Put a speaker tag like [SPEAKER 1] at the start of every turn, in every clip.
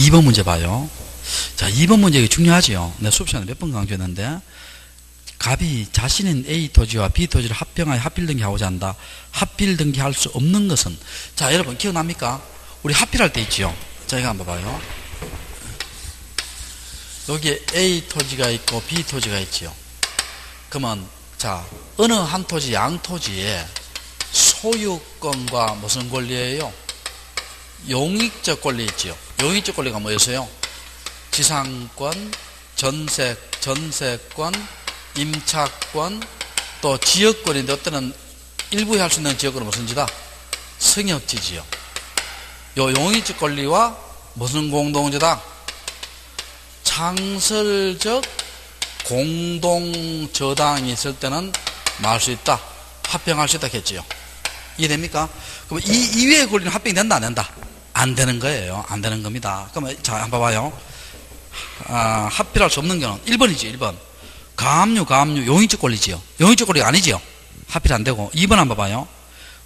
[SPEAKER 1] 2번 문제 봐요. 자, 2번 문제 중요하지요. 내 수업 시간에 몇 번 강조했는데 갑이 자신인 A 토지와 B 토지를 합병하여 합필 등기하고자 한다. 합필 등기할 수 없는 것은 자, 여러분 기억납니까? 우리 합필할 때 있지요. 자, 이거 한번 봐요. 여기에 A 토지가 있고 B 토지가 있지요. 그러면 자, 어느 한 토지, 양 토지에 소유권과 무슨 권리예요? 용익적 권리 있지요. 용익적 권리가 뭐였어요? 지상권, 전세, 전세권, 임차권, 또 지역권인데 어떤 일부에 할 수 있는 지역권은 무슨 지다? 성역지지요. 요 용익적 권리와 무슨 공동지다? 창설적 공동저당이 있을 때는 말할 수 있다. 합병할 수 있다 했지요. 이해됩니까? 그럼 이 이외의 권리는 합병이 된다, 안 된다? 안 되는 거예요. 안 되는 겁니다. 그러면 자, 한번 봐봐요. 아, 합필할 수 없는 경우는 1번이지, 1번. 가압류, 가압류, 용의적 권리지요. 용의적 권리가 아니지요. 합필 안 되고. 2번 한번 봐봐요.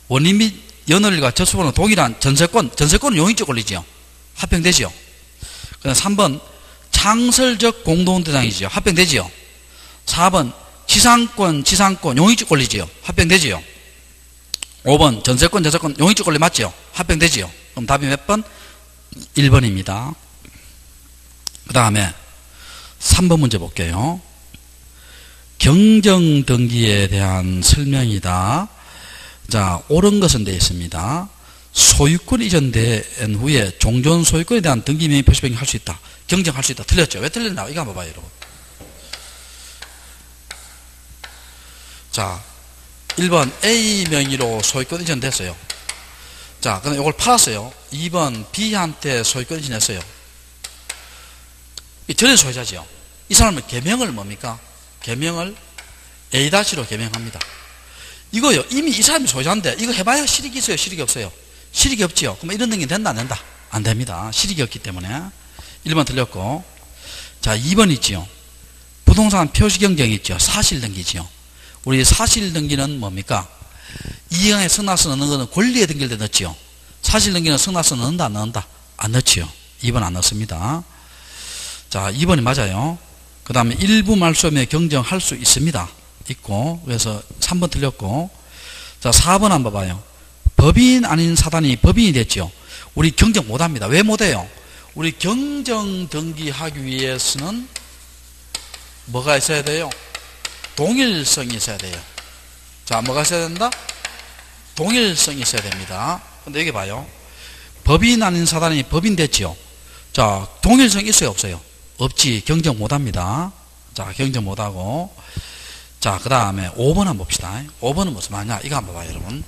[SPEAKER 1] 원인 및 연월일과 저수번호 동일한 전세권, 전세권은 용의적 권리지요. 합병되지요. 그 다음 3번 창설적 공동대장이지요. 합병되지요. 4번 지상권, 지상권, 용의적 권리지요. 합병되지요. 5번 전세권, 전세권, 용의적 권리 맞지요. 합병되지요. 그럼 답이 몇 번? 1번입니다. 그 다음에 3번 문제 볼게요. 경정 등기에 대한 설명이다. 자, 옳은 것은 되어 있습니다. 소유권 이전된 후에 종전 소유권에 대한 등기 명의 표시 변경 할 수 있다. 경정할 수 있다. 틀렸죠? 왜 틀렸나? 이거 한번 봐요, 여러분. 자, 1번 A 명의로 소유권 이전됐어요. 자, 그럼 이걸 팔았어요. 2번 B한테 소유권 이전했어요. 전의 소유자지요. 이 사람은 개명을 뭡니까? 개명을 A-로 개명합니다. 이거요. 이미 이 사람이 소유자인데 이거 해봐야 실익이 있어요. 실익이 없어요. 실익이 없지요. 그럼 이런 등기 된다 안 된다? 안 됩니다. 실익이 없기 때문에 1번 틀렸고 자 2번 있지요. 부동산 표시경쟁이 있죠. 사실등기지요. 우리 사실등기는 뭡니까? 이행에 성나서 넣는 것은 권리에 때 넣지요. 사실 등기는 성나서 넣는다 안 넣는다? 안 넣지요. 2번 안 넣습니다. 자 2번이 맞아요. 그 다음에 일부 말소매 경정할 수 있습니다. 있고 그래서 3번 틀렸고 자 4번 한번 봐요. 법인 아닌 사단이 법인이 됐죠. 우리 경정 못 합니다. 왜 못 해요? 우리 경정 등기하기 위해서는 뭐가 있어야 돼요? 동일성이 있어야 돼요. 자, 뭐가 있어야 된다? 동일성이 있어야 됩니다. 근데 여기 봐요. 법인 아닌 사단이 법인 됐죠. 자, 동일성 있어요, 없어요? 없지. 경정 못 합니다. 자, 경정 못 하고. 자, 그 다음에 5번 한번 봅시다. 5번은 무슨 말이냐? 이거 한번 봐요, 여러분.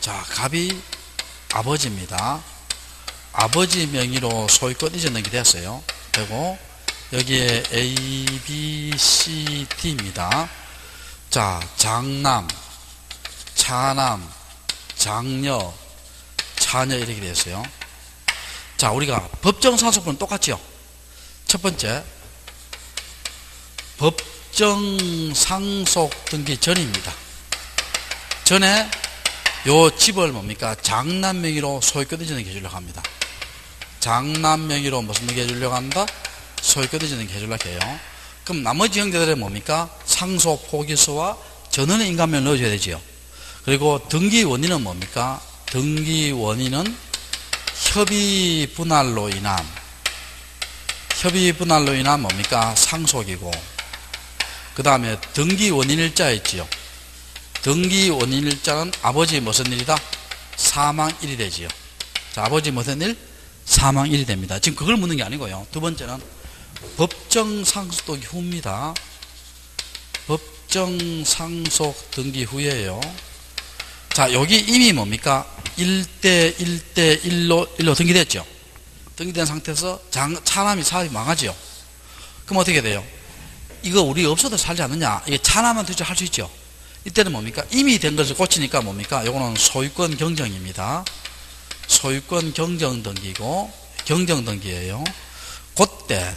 [SPEAKER 1] 자, 갑이 아버지입니다. 아버지 명의로 소유권 이전 등기 됐어요. 되고, 여기에 A, B, C, D입니다. 자, 장남, 차남, 장녀, 자녀 이렇게 됐어요. 자, 우리가 법정 상속분은 똑같죠? 첫 번째, 법정 상속 등기 전입니다. 전에 요 집을 뭡니까? 장남 명의로 소유권 이전을 해주려고 합니다. 장남 명의로 무슨 등기 해주려고 한다? 소유권 이전을 해주려고 해요. 그럼 나머지 형제들은 뭡니까? 상속 포기서와 전원의 인감을 넣어줘야 되지요. 그리고 등기 원인은 뭡니까? 등기 원인은 협의 분할로 인한 협의 분할로 인한 뭡니까? 상속이고 그 다음에 등기 원인일자 있지요. 등기 원인일자는 아버지 무슨 일이다? 사망일이 되지요. 자, 아버지 무슨 일? 사망일이 됩니다. 지금 그걸 묻는 게 아니고요. 두 번째는 법정 상속 등기 후입니다. 법정 상속 등기 후에요. 자, 여기 이미 뭡니까? 1대 1대 1로 1로 등기됐죠. 등기된 상태에서 장, 차남이 사업이 망하죠. 그럼 어떻게 돼요? 이거 우리 없어도 살지 않느냐? 이게 차남은 도대체 할수 있죠. 이때는 뭡니까? 이미 된 것을 고치니까 뭡니까? 이거는 소유권 경정입니다. 소유권 경정 등기고 경정 등기예요. 그때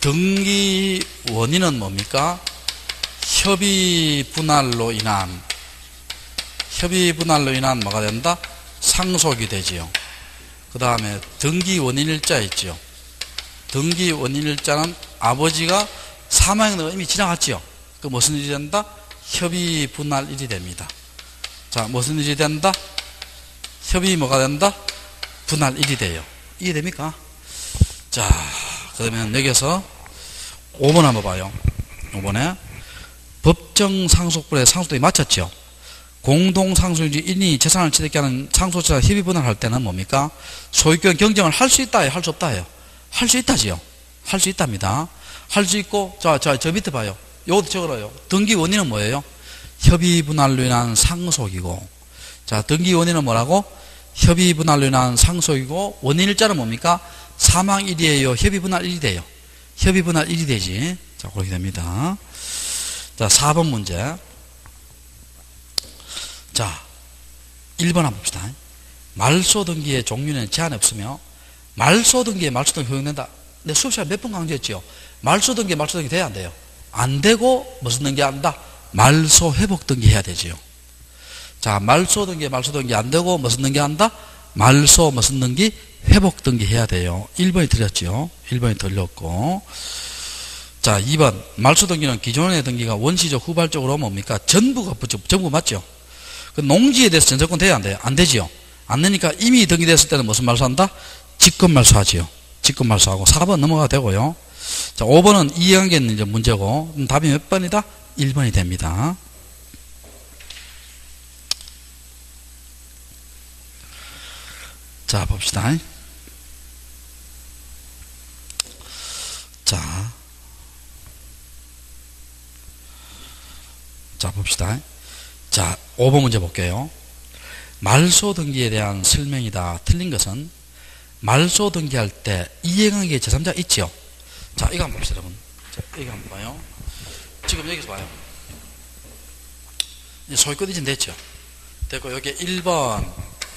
[SPEAKER 1] 등기 원인은 뭡니까? 협의 분할로 인한 협의 분할로 인한 뭐가 된다? 상속이 되지요. 그 다음에 등기 원인일자 있죠. 등기 원인일자는 아버지가 사망의 이미 지나갔지요. 그 무슨 일이 된다? 협의 분할 일이 됩니다. 자, 무슨 일이 된다? 협의 뭐가 된다? 분할 일이 돼요. 이해됩니까? 자, 그러면 여기서 5번 한번 봐요. 5번에 법정 상속분의 상속등이 맞췄죠. 공동 상속인지 인이 재산을 취득게 하는 상속자 협의 분할 할 때는 뭡니까? 소유권 경쟁을 할 수 있다, 할 수 없다 해요. 할 수 있다지요. 할 수 있답니다. 할 수 있고, 자, 자, 저 밑에 봐요. 요것도 적어요. 등기 원인은 뭐예요? 협의 분할로 인한 상속이고, 자, 등기 원인은 뭐라고? 협의 분할로 인한 상속이고, 원인 일자는 뭡니까? 사망 일이에요. 협의 분할 일이 돼요. 협의 분할 일이 되지. 자, 그렇게 됩니다. 자, 4번 문제. 자, 1번 한번 봅시다. 말소 등기의 종류는 제한 없으며, 말소 등기에 말소 등기 허용된다. 내 수업 시간 몇 번 강조했지요? 말소 등기 말소 등기 돼야 안 돼요. 안 되고 무슨 등기 한다? 말소 회복 등기 해야 되지요. 자, 말소 등기 말소 등기 안 되고 무슨 등기 한다? 말소 무슨 등기 회복 등기 해야 돼요. 1번이 틀렸죠. 1번이 틀렸고. 자, 2번. 말소 등기는 기존의 등기가 원시적 후발적으로 뭡니까? 전부가 붙죠. 전부 맞죠? 그 농지에 대해서 전세권 돼야 안 돼요? 안 되지요. 안 되니까 이미 등기 됐을 때는 무슨 말소한다? 직권 말소하지요. 직권 말소하고 4번 넘어가 되고요. 자, 5번은 이해관계 있는 문제고 답이 몇 번이다? 1번이 됩니다. 자, 봅시다. 자. 자, 봅시다. 자, 5번 문제 볼게요. 말소 등기에 대한 설명이다. 틀린 것은 말소 등기할 때 이행하기에 제3자 있죠? 자, 이거 한번 봅시다, 여러분. 자, 이거 한번 봐요. 지금 여기서 봐요. 소유권 이전 됐죠? 됐고, 여기 1번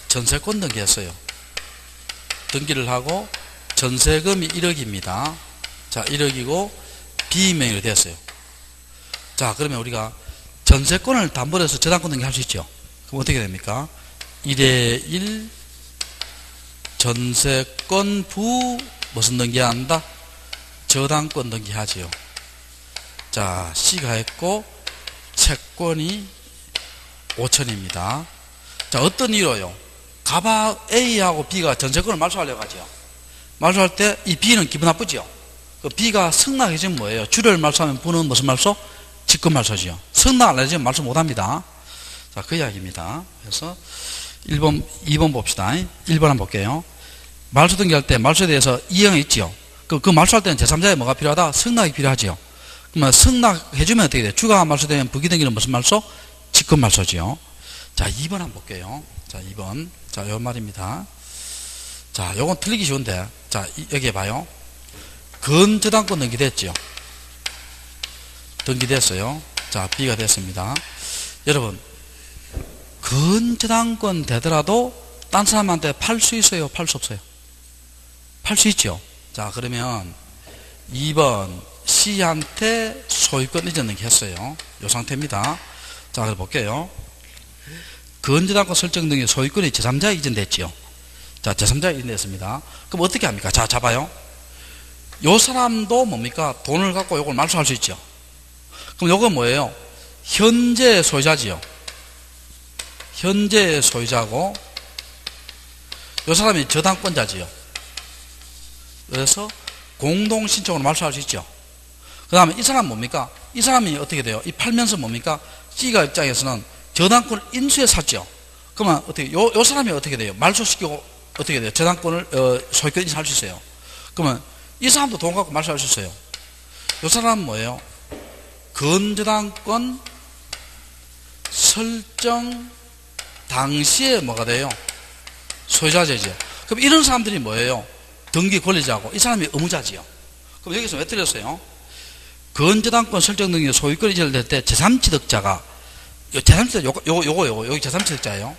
[SPEAKER 1] 전세권 등기했어요. 등기를 하고 전세금이 1억입니다. 자, 1억이고 비명의로 됐어요. 자, 그러면 우리가 전세권을 담보로 해서 저당권 등기 할 수 있죠? 그럼 어떻게 됩니까? 1에 1 전세권 부 무슨 등기한다? 저당권 등기하지요. 자, C가 했고 채권이 5천입니다. 자, 어떤 이유로요? 가바 A하고 B가 전세권을 말소하려고 하죠. 말소할 때 이 B는 기분 나쁘죠. 그 B가 승낙해지면 뭐예요? 주를 말소하면 B는 무슨 말소? 직권 말소지요. 승낙 안 해주면 말소 못 합니다. 자, 그 이야기입니다. 그래서 1번, 2번 봅시다. 1번 한번 볼게요. 말소 등기할 때 말소에 대해서 이행이 있지요. 그, 그 말소할 때는 제3자의 뭐가 필요하다? 승낙이 필요하지요. 그러면 승낙해주면 어떻게 돼요? 주가 말소되면 부기 등기는 무슨 말소? 직권 말소지요. 자, 2번 한번 볼게요. 자, 2번. 자, 요 말입니다. 자, 요건 틀리기 쉬운데. 자, 여기 봐요. 건저당권 등기됐죠. 등기됐어요. 자, B가 됐습니다. 여러분, 건저당권 되더라도 딴 사람한테 팔 수 있어요? 팔 수 없어요? 팔 수 있죠? 자, 그러면 2번 C한테 소유권 이전 등기 했어요. 요 상태입니다. 자, 그래 볼게요. 건저당권 설정 등의 소유권이 제3자에 이전됐지요. 자, 제3자에 이전됐습니다. 그럼 어떻게 합니까? 자, 잡아요. 요 사람도 뭡니까? 돈을 갖고 요걸 말소할 수 있죠. 그럼 요건 뭐예요? 현재 소유자지요. 현재 소유자고 요 사람이 저당권자지요. 그래서 공동 신청으로 말소할 수 있죠. 그 다음에 이 사람 뭡니까? 이 사람이 어떻게 돼요? 이 팔면서 뭡니까? C가 입장에서는 저당권을 인수해 샀죠. 그러면 어떻게, 요, 요 사람이 어떻게 돼요? 말소시키고 어떻게 돼요? 저당권을, 어, 소유권 인수할 수 있어요. 그러면 이 사람도 돈 갖고 말소할 수 있어요. 요 사람은 뭐예요? 건저당권 설정 당시에 뭐가 돼요? 소유자제죠. 그럼 이런 사람들이 뭐예요? 등기 권리자고 이 사람이 의무자지요. 그럼 여기서 왜 틀렸어요? 건저당권 설정 등기 소유권이 이전될 때 제3취득자가 제3취득 요거 요거 요거 요거 여기 제3취득자예요.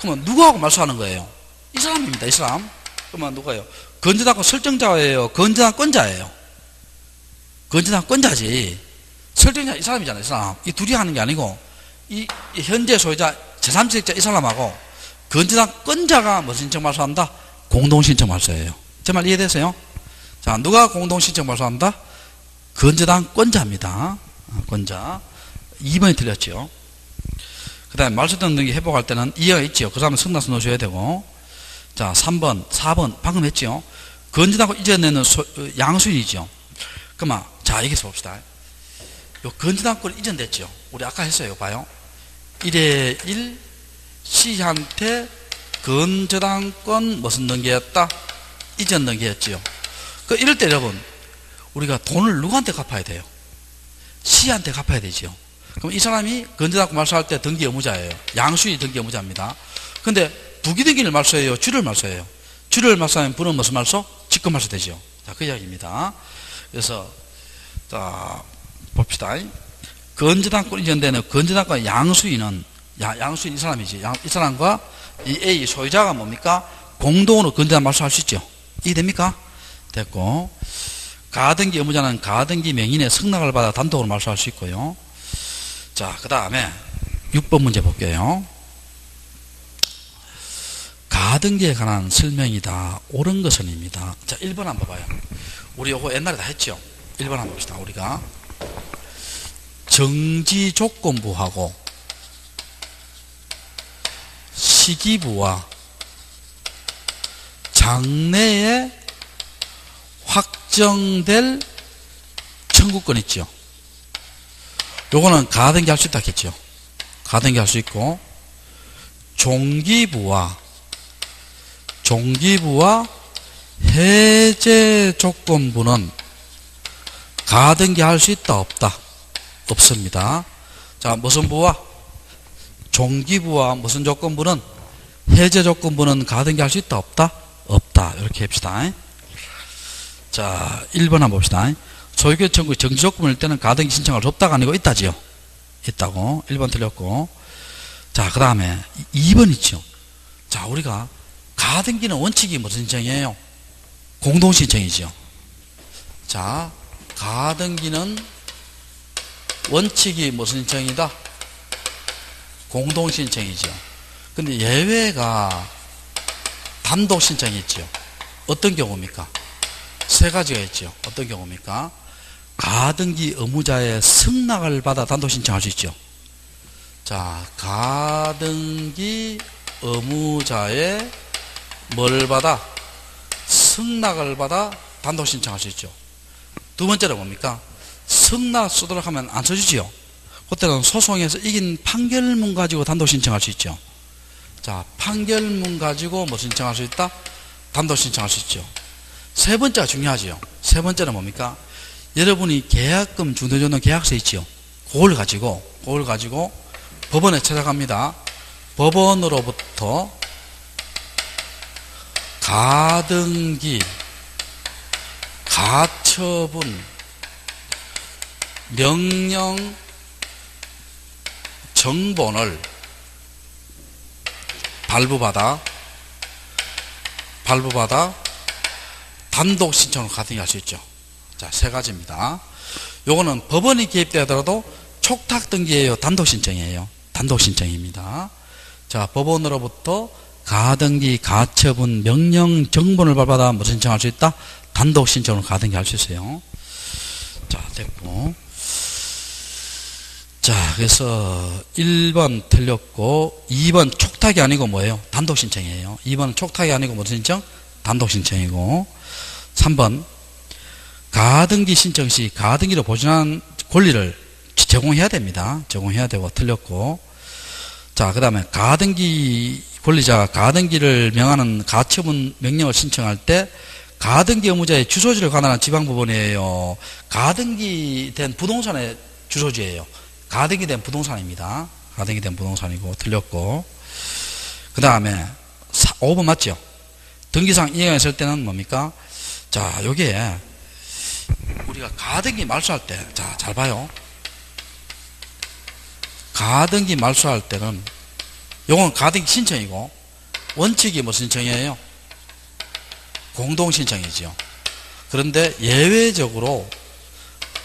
[SPEAKER 1] 그러면 누구하고 말소하는 거예요? 이 사람입니다. 이 사람. 그러면 누가요? 건저당권 설정자예요. 건저당권자예요. 건저당권자지. 설정자 이 사람이잖아요. 이 사람. 이 둘이 하는 게 아니고 이, 이 현재 소유자 제3취득자 이 사람하고 건저당권자가 무슨 신청 말소한다? 공동 신청 말소예요. 제 말 이해되세요? 자, 누가 공동 신청 말소한다? 건재당 권자입니다. 어, 권자. 2번이 틀렸죠. 그 다음에 말소 등기 회복할 때는 이해가 있죠. 그 사람은 승낙서 넣으셔야 되고. 자, 3번, 4번, 방금 했죠. 건재당고 이전에는 양수인이죠. 그러면, 자, 여기서 봅시다. 요 건재당권 이전됐죠. 우리 아까 했어요. 봐요. 1에 1, C한테 건재당권 무슨 등기였다? 이전 등기였지요. 그 이럴 때 여러분, 우리가 돈을 누구한테 갚아야 돼요? C한테 갚아야 되죠. 그럼 이 사람이 건재당권 말소할 때 등기 의무자예요. 양수인이 등기 의무자입니다. 근데 부기등기를 말소해요? 주를 말소해요? 주를 말소하면 분은 무슨 말소? 직권 말소 되죠. 자, 그 이야기입니다. 그래서, 자, 봅시다. 건재당권 이전되는 건재당권 양수인은 야, 양수인 이 사람이지. 양, 이 사람과 이 A 소유자가 뭡니까? 공동으로 건재당 말소할 수 있죠. 이해됩니까? 됐고. 가등기 의무자는 가등기 명인의 승낙을 받아 단독으로 말소할 수 있고요. 자, 그 다음에 6번 문제 볼게요. 가등기에 관한 설명이다. 옳은 것은입니다. 자, 1번 한번 봐봐요. 우리 요거 옛날에 다 했죠? 1번 한번 봅시다. 우리가. 정지 조건부하고 시기부와 장래에 확정될 청구권 있죠. 요거는 가등기 할 수 있다 했죠. 가등기 할 수 있고 종기부와 종기부와 해제 조건부는 가등기 할수 있다 없다 없습니다. 자 무슨 부와 종기부와 무슨 조건부는 해제 조건부는 가등기 할수 있다 없다 없다 이렇게 합시다. 자 1번 한번 봅시다. 소유권 청구 정지 조건일 때는 가등기 신청할 수 없다가 아니고 있다지요. 있다고 1번 틀렸고 자 그 다음에 2번 있죠. 자 우리가 가등기는 원칙이 무슨 신청이에요? 공동신청이죠. 자 가등기는 원칙이 무슨 신청이다? 공동 신청이죠. 근데 예외가 단독 신청이 있죠. 어떤 경우입니까? 세 가지가 있죠. 어떤 경우입니까? 가등기 의무자의 승낙을 받아 단독 신청할 수 있죠. 자, 가등기 의무자의 뭘 받아? 승낙을 받아 단독 신청할 수 있죠. 두 번째는 뭡니까? 승낙 쓰도록 하면 안 써주지요. 그때는 소송에서 이긴 판결문 가지고 단독 신청할 수 있죠. 자, 판결문 가지고 뭐 신청할 수 있다? 단독 신청할 수 있죠. 세 번째가 중요하지요. 세 번째는 뭡니까? 여러분이 계약금 중도전동 계약서 있지요. 그걸 가지고, 그걸 가지고 법원에 찾아갑니다. 법원으로부터 가등기, 가 처분, 명령, 정본을 발부받아 발부받아 단독 신청을 가등기 할수 있죠. 자, 세 가지입니다. 요거는 법원이 개입되더라도 촉탁 등기예요. 단독 신청이에요. 단독 신청입니다. 자, 법원으로부터 가등기, 가처분, 명령, 정본을 발받아 뭐 신청할 수 있다? 단독 신청을 가등기 할수 있어요. 자, 됐고. 자, 그래서 1번 틀렸고 2번 촉탁이 아니고 뭐예요? 단독 신청이에요. 2번 촉탁이 아니고 무슨 신청? 단독 신청이고 3번 가등기 신청 시 가등기로 보존한 권리를 제공해야 됩니다. 제공해야 되고 틀렸고 자, 그 다음에 가등기 권리자가 가등기를 명하는 가처분 명령을 신청할 때 가등기 의무자의 주소지를 관할한 지방법원이에요. 가등기 된 부동산의 주소지예요. 가등기 된 부동산입니다. 가등기 된 부동산이고 틀렸고 그 다음에 5번 맞죠? 등기상 이행했을 때는 뭡니까? 자 여기에 우리가 가등기 말소할 때 자 잘 봐요. 가등기 말소할 때는 요건 가등기 신청이고 원칙이 무슨 신청이에요? 공동 신청이죠. 그런데 예외적으로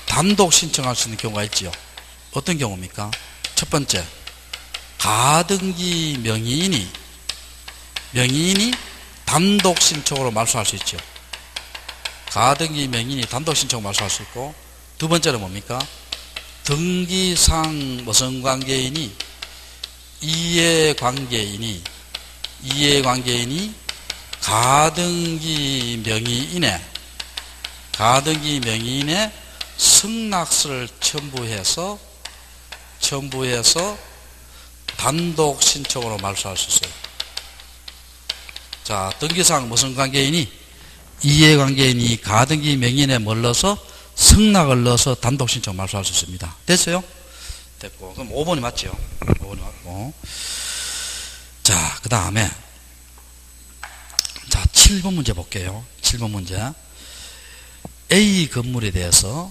[SPEAKER 1] 단독 신청할 수 있는 경우가 있지요. 어떤 경우입니까? 첫 번째, 가등기 명의인이 명의인이 단독 신청으로 말소할 수 있죠. 가등기 명인이 단독 신청 말소할 수 있고 두 번째는 뭡니까? 등기상 무슨 관계인이 이해관계인이 이해관계인이 가등기 명의인의 가등기 명의인의 승낙서를 첨부해서 첨부해서 단독 신청으로 말소할 수 있어요. 자, 등기상 무슨 관계인이 이해관계인이 가등기 명인에 멀러서 승낙을 넣어서 단독 신청 말소할 수 있습니다. 됐어요? 됐고. 그럼 5번이 맞죠? 5번이 맞고. 자, 그 다음에 자, 7번 문제 볼게요. 7번 문제. A 건물에 대해서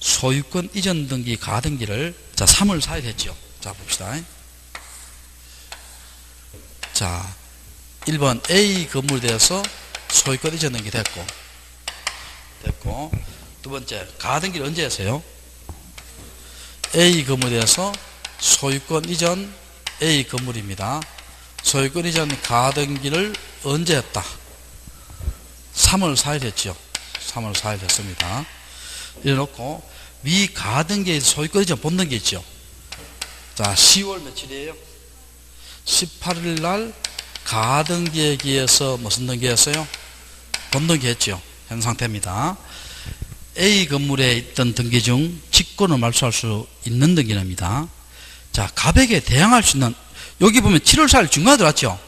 [SPEAKER 1] 소유권 이전 등기 가등기를 자 3월 4일 했죠. 자 봅시다. 자 1번 A 건물에 대해서 소유권 이전 등기 됐고 됐고 두 번째 가등기를 언제 했어요? A 건물에 대해서 소유권 이전 A 건물입니다. 소유권 이전 가등기를 언제 했다? 3월 4일 했죠. 3월 4일 했습니다. 이래놓고 위 가등기에서 소유권 이전 본는 게 있죠. 자, 10월 며칠이에요? 18일 날 가등기에 기해서 무슨 등기했어요? 본등기 했죠. 현 상태입니다. A 건물에 있던 등기 중 직권을 말소할 수 있는 등기랍니다. 자, 가백에 대항할 수 있는 여기 보면 7월 4일 중간에 들어왔죠.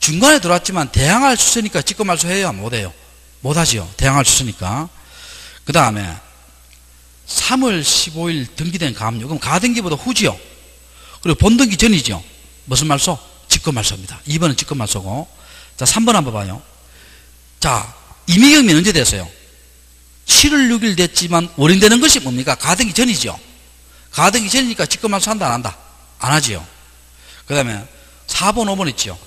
[SPEAKER 1] 중간에 들어왔지만 대항할 수 있으니까 직권 말소해야 못해요. 못하지요. 대항할 수 있으니까. 그 다음에 3월 15일 등기된 가압류. 그럼 가등기보다 후지요. 그리고 본등기 전이죠. 무슨 말소? 직권 말소입니다. 2번은 직권 말소고. 자, 3번 한번 봐요. 자, 이미경미 언제 됐어요? 7월 6일 됐지만 월인되는 것이 뭡니까? 가등기 전이죠. 가등기 전이니까 직권 말소 한다, 안 한다? 안 하지요. 그 다음에 4번, 5번 있죠.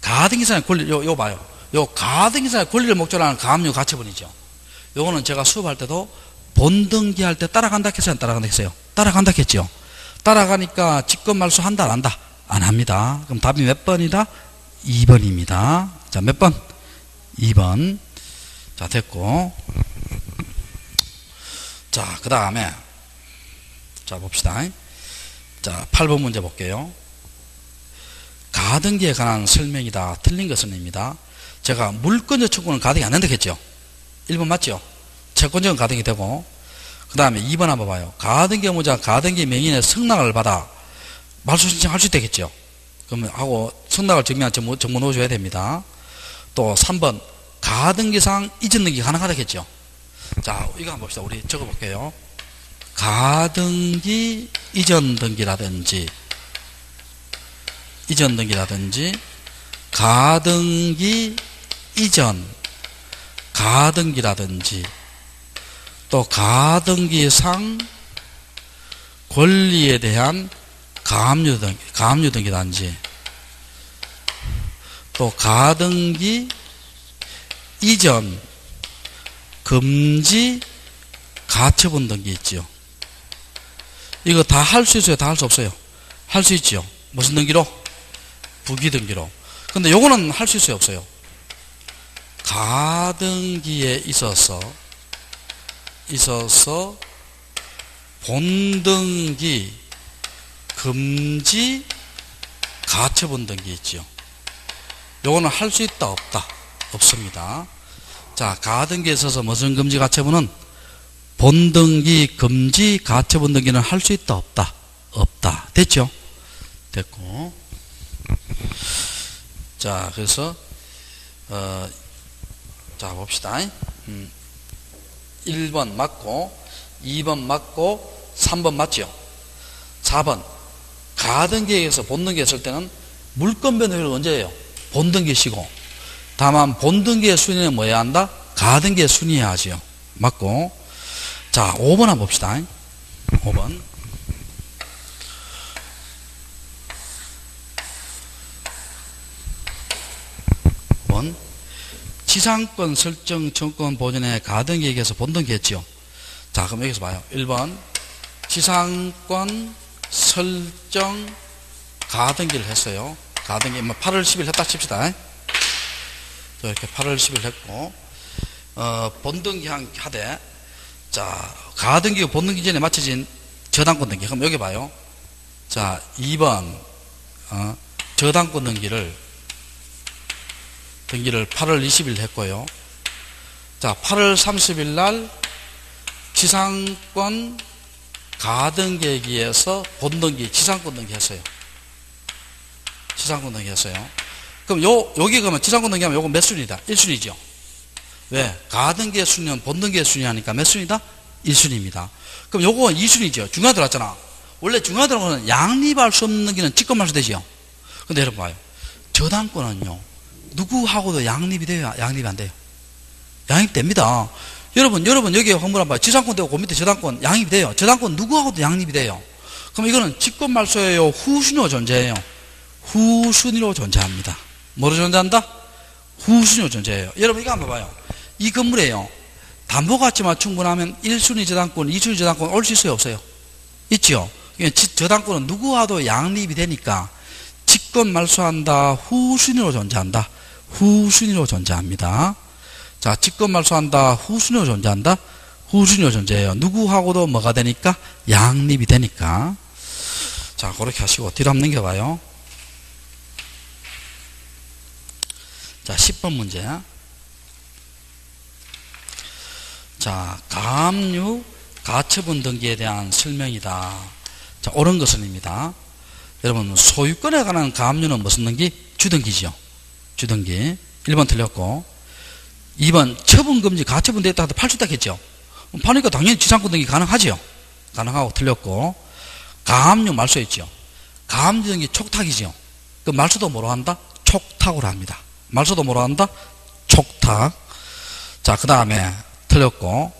[SPEAKER 1] 가등기사의 권리, 요, 요 봐요. 요 가등기사의 권리를 목적으로 하는 가압류 가처분이죠. 요거는 제가 수업할 때도 본등기 할 때 따라간다 했어요? 안 따라간다 했어요? 따라간다 했죠. 따라가니까 직권 말소 한다, 안 한다? 안 합니다. 그럼 답이 몇 번이다? 2번입니다. 자, 몇 번? 2번. 자, 됐고. 자, 그 다음에, 자, 봅시다. 자, 8번 문제 볼게요. 가등기에 관한 설명이다. 틀린 것은 입니다. 제가 물권적 채권은 가등이 안 된다 했죠. 1번 맞죠? 채권적은 가등이 되고, 그 다음에 2번 한번 봐요. 가등기 의무자 가등기 명인의 승낙을 받아 말소 신청할 수 있겠죠. 그러면 하고 승낙을 증명한 정보, 정보 넣어줘야 됩니다. 또 3번 가등기상 이전 등기 가능하다겠죠. 자, 이거 한번 봅시다. 우리 적어볼게요. 가등기 이전 등기라든지 이전 등기라든지 가등기 이전 가등기라든지 또 가등기상 권리에 대한 가압류 등기, 가압류 등기단지 또 가등기 이전 금지 가처분 등기 있죠. 이거 다 할 수 있어요? 다 할 수 없어요? 할 수 있죠. 무슨 등기로? 부기 등기로. 근데 요거는 할 수 있어요? 없어요? 가등기에 있어서 있어서 본등기 금지 가처분 등기 있죠. 요거는 할 수 있다 없다 없습니다. 자 가등기에 있어서 무슨 금지 가처분은 본등기 금지 가처분 등기는 할 수 있다 없다 없다 됐죠? 됐고 자 그래서 어, 자 봅시다. 음. 1번 맞고 2번 맞고 3번 맞죠 4번 가등기에서 본등기 했을 때는 물권 변동을 언제 해요? 본등기시고 다만 본등기의 순위는 뭐야 한다? 가등기의 순위해야 하지요 맞고 자 5번 한번 봅시다 5번 번 지상권 설정 청권 보존에 가등기에게서 본등기 했죠. 자, 그럼 여기서 봐요. 1번 지상권 설정 가등기를 했어요. 가등기 뭐 8월 10일 했다 칩시다. 또 이렇게 8월 10일 했고, 어, 본등기 한, 하되, 자, 가등기, 본등기 전에 맞춰진 저당권 등기. 그럼 여기 봐요. 자, 2번, 어, 저당권 등기를, 등기를 8월 20일 했고요. 자, 8월 30일 날 지상권 가등기에서 본등기, 지상권 등기 했어요. 지상권 등기 했어요. 그럼 요, 여기 그러면 지상권 등기 하면 요거 몇 순위다? 1순위죠. 왜? 가등기의 순위는 본등기의 순위 하니까 몇 순위다? 1순위입니다. 그럼 요거 2순위죠. 중간 들어왔잖아. 원래 중간 들어가는 양립할 수 없는 게는 직권말 수 되죠. 근데 여러분 봐요. 저당권은요. 누구하고도 양립이 돼요? 양립이 안 돼요? 양립됩니다. 여러분, 여러분, 여기 한번 한번 봐요. 지상권 되고 그 밑에 저당권 양립이 돼요. 저당권 누구하고도 양립이 돼요. 그럼 이거는 직권 말소예요? 후순위로 존재해요? 후순위로 존재합니다. 뭐로 존재한다? 후순위로 존재해요. 여러분, 이거 한번 봐요. 이 건물에요. 담보가치만 충분하면 1순위 저당권, 2순위 저당권 올 수 있어요? 없어요? 있죠? 저당권은 누구와도 양립이 되니까 직권 말소한다. 후순위로 존재한다. 후순위로 존재합니다. 자, 직권 말소한다. 후순위로 존재한다. 후순위로 존재해요. 누구하고도 뭐가 되니까? 양립이 되니까. 자, 그렇게 하시고 뒤로 한번 넘겨봐요. 자, 10번 문제. 자, 가압류 가처분 등기에 대한 설명이다. 자, 옳은 것은입니다. 여러분, 소유권에 관한 가압류는 무슨 등기? 주등기지요. 주등기. 1번 틀렸고. 2번, 처분금지 가처분 됐다 하도 팔수 있다겠죠. 파니까 당연히 지상권 등기 가능하지요. 가능하고 틀렸고. 가압류 말소했죠. 가압류 등기 촉탁이지요. 그 말소도 뭐로 한다? 촉탁으로 합니다. 말소도 뭐로 한다? 촉탁. 자, 그 다음에 틀렸고.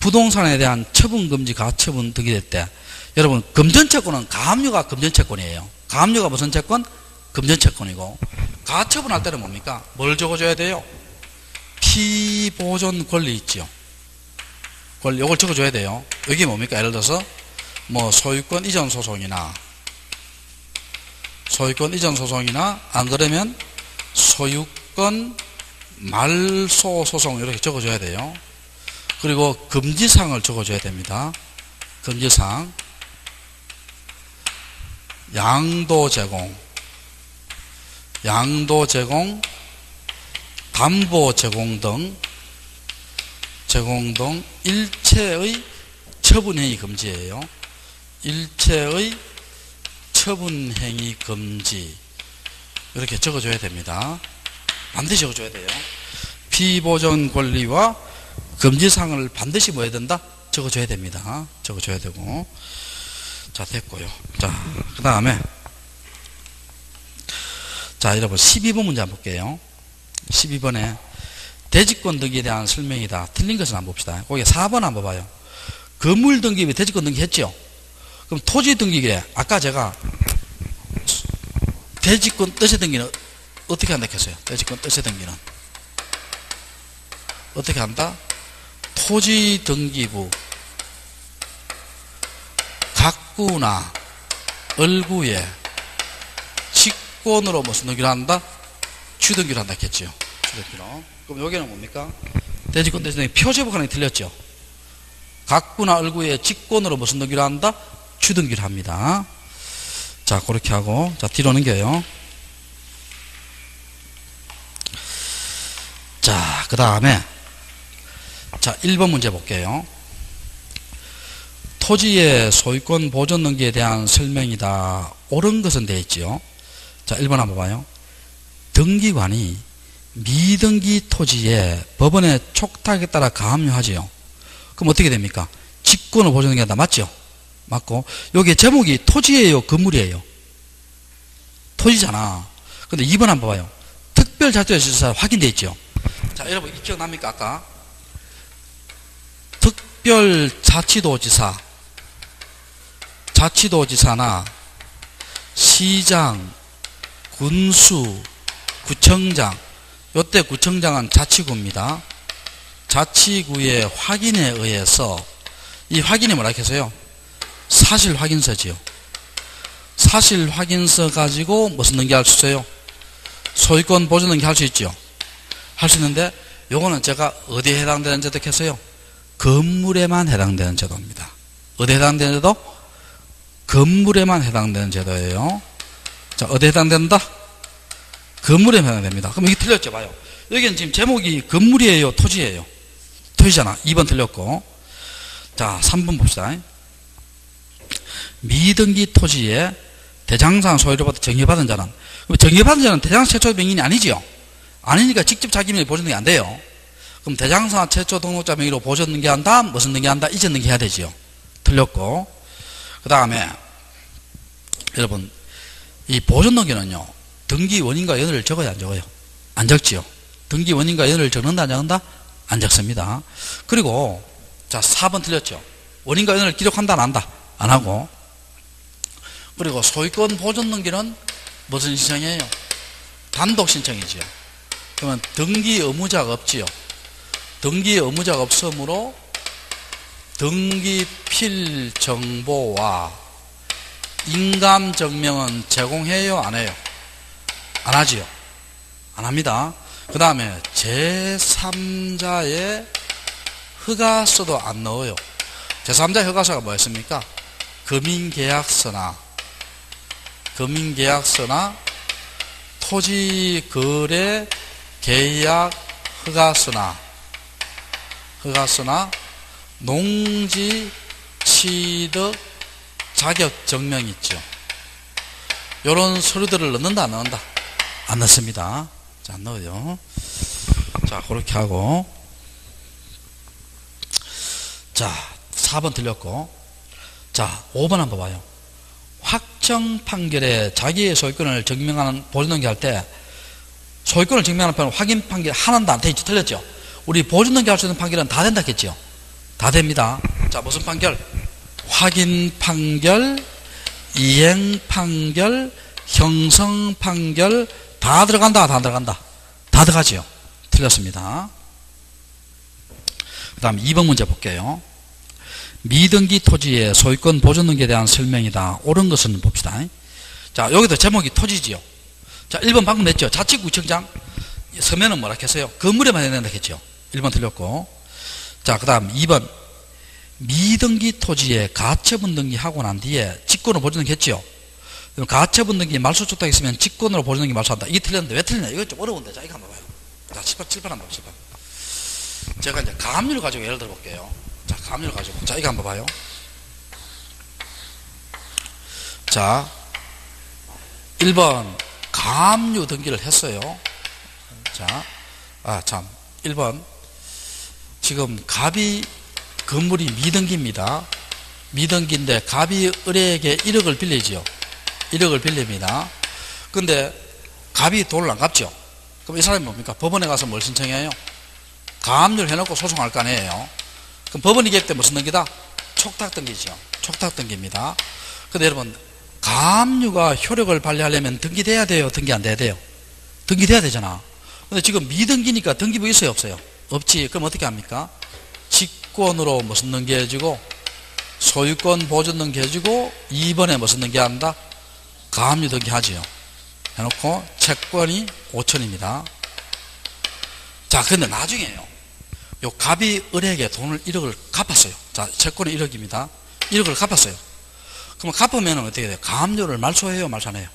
[SPEAKER 1] 부동산에 대한 처분금지 가처분 등기 될 때, 여러분, 금전채권은 가압류가 금전채권이에요. 가압류가 무슨 채권? 금전채권이고, 가처분할 때는 뭡니까? 뭘 적어줘야 돼요? 피보존 권리 있지요. 권리, 요걸 적어줘야 돼요. 여기 뭡니까? 예를 들어서, 뭐, 소유권 이전 소송이나, 소유권 이전 소송이나, 안 그러면, 소유권 말소 소송, 이렇게 적어줘야 돼요. 그리고 금지사항을 적어줘야 됩니다. 금지사항. 양도 제공, 양도 제공, 담보 제공 등, 제공 등 일체의 처분행위 금지예요. 일체의 처분행위 금지. 이렇게 적어줘야 됩니다. 반드시 적어줘야 돼요. 피보전 권리와 금지사항을 반드시 뭐 해야 된다? 적어줘야 됩니다. 적어줘야 되고. 자, 됐고요. 자, 그 다음에. 자, 여러분, 12번 문제 한번 볼게요. 12번에 대지권 등기에 대한 설명이다. 틀린 것을 한번 봅시다. 거기 4번 한번 봐요. 건물 등기 왜 대지권 등기 했죠? 그럼 토지 등기에 아까 제가 대지권 뜻의 등기는 어떻게 한다 했어요? 대지권 뜻의 등기는 어떻게 한다? 토지 등기부 각구나 얼구에 직권으로 무슨 등기를 한다? 주등기를 한다 했겠죠. 주등기로. 그럼 여기는 뭡니까? 대지권 대신 표제법하는 틀렸죠. 각구나 얼구에 직권으로 무슨 등기를 한다? 주등기를 합니다. 자, 그렇게 하고, 자, 뒤로 넘겨요. 자, 그 다음에, 자, 1번 문제 볼게요. 토지의 소유권 보존 등기에 대한 설명이다. 옳은 것은 되어 있죠. 자, 1번 한번 봐요. 등기관이 미등기 토지에 법원의 촉탁에 따라 가압류하지요. 그럼 어떻게 됩니까? 직권을 보존하는 게 아니라 맞죠? 맞고 여기 제목이 토지예요, 건물이에요? 토지잖아. 근데 2번 한번 봐요. 특별자치도지사 확인되어 있죠. 자, 여러분 기억납니까? 아까 특별자치도지사 자치도지사나 시장, 군수, 구청장 요때 구청장은 자치구입니다. 자치구의 확인에 의해서 이 확인이 뭐라 했어요? 사실 확인서지요. 사실 확인서 가지고 무슨 등기할 수 있어요? 소유권 보존 등기할 수 있죠. 할 수 있는데 요거는 제가 어디에 해당되는 제도 했어요? 건물에만 해당되는 제도입니다. 어디에 해당되는 제도? 건물에만 해당되는 제도예요. 자, 어디에 해당된다? 건물에 해당됩니다. 그럼 이게 틀렸죠, 봐요. 여기는 지금 제목이 건물이에요, 토지예요? 토지잖아. 2번 틀렸고. 자, 3번 봅시다. 미등기 토지에 대장상 소유를 받아 정의받은 자는 정의받은 자는 대장상 최초 명인이 아니지요. 아니니까 직접 자기 명의 보존 등기 안 돼요. 그럼 대장상 최초 등록자 명의로 보존 등기한다, 무슨 등기한다, 이전 등기해야 되지요. 틀렸고. 그 다음에 여러분 이 보존 등기는요 등기 원인과 연을 적어야 안 적어요? 안 적지요. 등기 원인과 연을 적는다 안 적는다? 안 적습니다. 그리고 자 4번 틀렸죠. 원인과 연을 기록한다 안 한다? 안 하고 그리고 소유권 보존 등기는 무슨 신청이에요? 단독 신청이지요. 그러면 등기 의무자가 없지요. 등기 의무자가 없으므로 등기 필 정보와 인감 증명은 제공해요? 안 해요? 안 하지요? 안 합니다. 그 다음에 제3자의 허가서도 안 넣어요. 제3자 허가서가 뭐였습니까? 금인계약서나 금인계약서나 토지거래 계약 허가서나 허가서나 농지 취득 자격 증명 있죠. 이런 서류들을 넣는다 안 넣는다? 안 넣습니다. 자, 안 넣어요. 자, 그렇게 하고 자, 4번 틀렸고 자, 5번 한번 봐요. 확정 판결에 자기의 소유권을 증명하는 보존등기 할 때 소유권을 증명하는 편은 확인 판결 하나도 안 되지 틀렸죠? 우리 보존등기 할 수 있는 판결은 다 된다 했죠? 다 됩니다. 자, 무슨 판결? 확인 판결, 이행 판결, 형성 판결 다 들어간다, 다 들어간다. 다 들어가지요. 틀렸습니다. 그 다음 2번 문제 볼게요. 미등기 토지의 소유권 보존 등기에 대한 설명이다. 옳은 것은 봅시다. 자, 여기도 제목이 토지지요. 자, 1번 방금 냈죠. 자치구청장. 서면은 뭐라 했어요? 건물에만 해야 된다 했죠. 1번 틀렸고. 자, 그 다음 2번. 미등기 토지에 가처분 등기하고 난 뒤에 직권으로 보존. 그럼 가처분 등기 말소 줬다 했으면 직권으로 보존 등기 말소한다. 이게 틀렸는데 왜 틀리냐? 이거 좀 어려운데. 자, 이거 한번 봐요. 자, 7번, 7번 한번 봐, 7번. 제가 이제 가압류를 가지고 예를 들어 볼게요. 자, 가압류를 가지고. 자, 이거 한번 봐요. 자, 1번. 가압류 등기를 했어요. 자, 아, 참. 1번. 지금 갑이 건물이 미등기입니다. 미등기인데 갑이 을에게 1억을 빌리지요. 1억을 빌립니다. 근데 갑이 돈을 안 갚죠. 그럼 이 사람이 뭡니까? 법원에 가서 뭘 신청해요? 가압류를 해놓고 소송할 거 아니에요. 그럼 법원이 계획 때 무슨 등기다? 촉탁 등기죠. 촉탁 등기입니다. 근데 여러분, 가압류가 효력을 발휘하려면 등기돼야 돼요? 등기 안 돼야 돼요? 등기돼야 되잖아. 근데 지금 미등기니까 등기부 있어요? 없어요? 없지. 그럼 어떻게 합니까? 직권으로 무슨 등기해주고, 소유권 보존 등기해주고, 2번에 무슨 등기한다? 가압류 등기하지요. 해놓고, 채권이 5천입니다. 자, 근데 나중에요. 요 갑이 을에게 돈을 1억을 갚았어요. 자, 채권이 1억입니다. 1억을 갚았어요. 그럼 갚으면 어떻게 돼요? 가압류를 말소해요? 말소 안 해요?